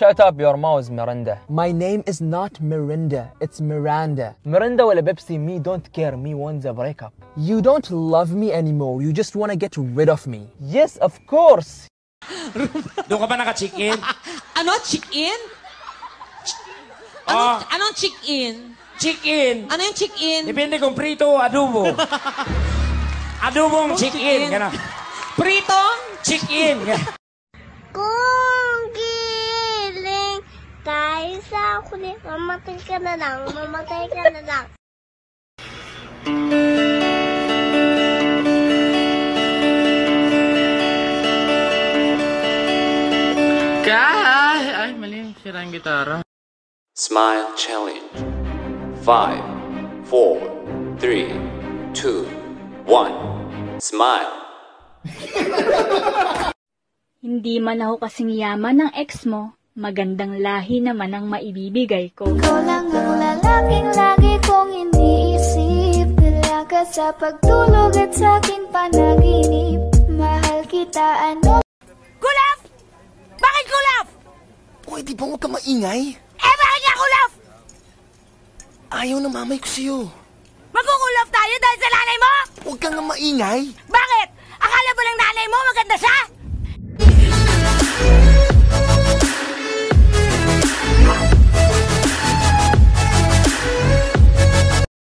shut up your mouth Miranda My name is not Mirinda, it's Miranda. Miranda ولا بيبسي me don't care me want the breakup You don't love me anymore, you just want to get rid of me. yes of course Doon ka ba naka-check-in? Ano? Chick-in? Ah. Anong, anong chick-in? Check-in. Ano yung chick-in? Depende kung prito o adobo. Adobong check-in. Gana. Pritong? Check-in. Tayo sa huli, mamatay ka na lang, mamatay ka na lang. Ay, mali. Sira yung gitara. Smile Challenge. 5, 4, 3, 2, 1. Smile. Hindi man ako kasing yaman ng ex mo, magandang lahi naman ang maibibigay ko. Ikaw lang ang lalaking lagi kong iniisip Dalaga sa pagtulog at sa akin panaginip Mahal kita ano Kulaf! Bakit kulaf? Pwede ba huwag ka maingay? Eh, bakit nga kulaf? Ayaw na mamay ko sa'yo. Magkukulaf tayo dahil sa nanay mo? Huwag ka nga maingay. Bakit? Akala ba ng nanay mo maganda siya?